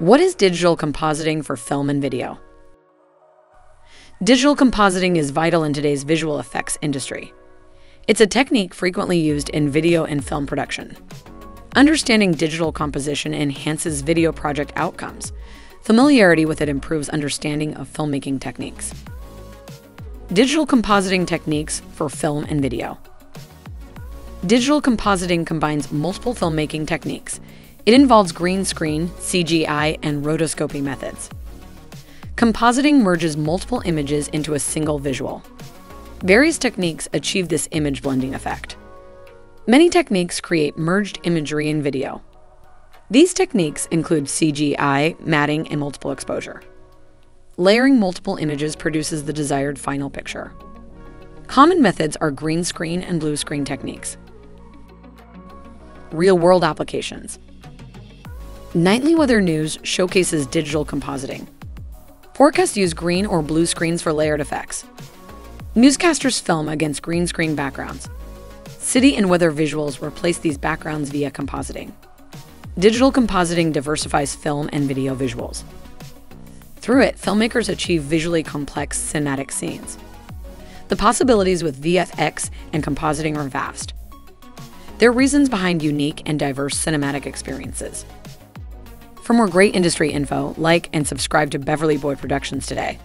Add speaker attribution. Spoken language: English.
Speaker 1: What is digital compositing for film and video? Digital compositing is vital in today's visual effects industry. It's a technique frequently used in video and film production. Understanding digital composition enhances video project outcomes. Familiarity with it improves understanding of filmmaking techniques. Digital compositing techniques for film and video. Digital compositing combines multiple filmmaking techniques. It involves green screen, CGI, and rotoscoping methods. Compositing merges multiple images into a single visual. Various techniques achieve this image blending effect. Many techniques create merged imagery in video. These techniques include CGI, matting, and multiple exposure. Layering multiple images produces the desired final picture. Common methods are green screen and blue screen techniques. Real world applications. Nightly Weather News showcases digital compositing. Forecasts use green or blue screens for layered effects. Newscasters film against green screen backgrounds. City and weather visuals replace these backgrounds via compositing. Digital compositing diversifies film and video visuals. Through it, filmmakers achieve visually complex cinematic scenes. The possibilities with VFX and compositing are vast. There are reasons behind unique and diverse cinematic experiences. For more great industry info, like and subscribe to Beverly Boy Productions today.